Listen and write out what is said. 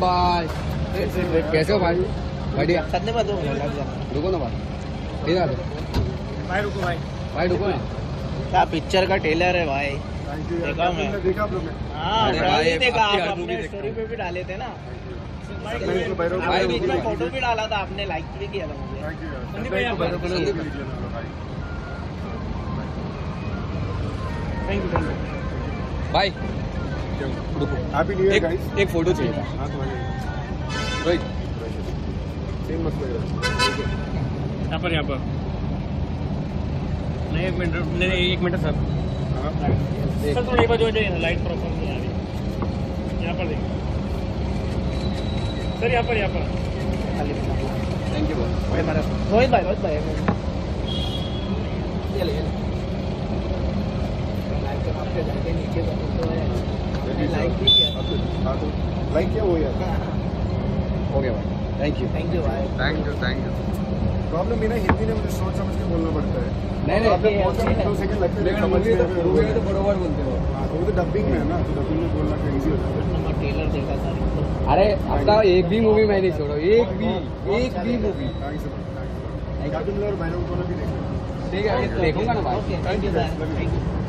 Bye कैसे हो भाई बढ़िया रुको ना भाई भाई रुको भाई भाई रुको ना क्या पिक्चर का ट्रेलर है भाई देखा मैं देखा आप लोग ने हाँ भाई, ही देखा आप अपने स्टोरी पे भी डाले थे ना तो आपने बीच में फ़ोटो भी डाला था आपने लाइक भी किया था मुझे थैंक यू भाई हैप्पी न्यू ईयर एक गाइस एक फ़ोटो चाहिए था। हाँ तो भाई सेम मत लग रहा यहाँ पर यहाँ पर। नहीं एक मिनट नहीं एक मिनट सर। सर थोड़ा एक बार जो है लाइट प्रॉपर नहीं आ रही। यहाँ पर देखिए सर यहाँ पर यहाँ पर। थैंक यू भाई भाई हमारा रोहित भाई रोहित भाई ये ले जाके नीचे है लाइक भी किया हाँ तो लाइक क्या हो यार हो गया भाई थैंक यू थैंक यू भाई thank you thank you problem ये ना हिंदी में मुझे सोच समझ के बोलना पड़ता है। नहीं नहीं आपने दो सेकंड लगते हैं लेकिन समझ तो में मूवी तो बरोबर बोलते हो। हाँ तो वो तो डबिंग में है ना तो डबिंग में बोलना इजी होता है। ट्रेलर देखा था। अरे अपना एक भी मूवी मैं नहीं छोड़ो। एक भी एक भी मूवी ठीक है देखूँगा ना भाई। Thank you sir thank you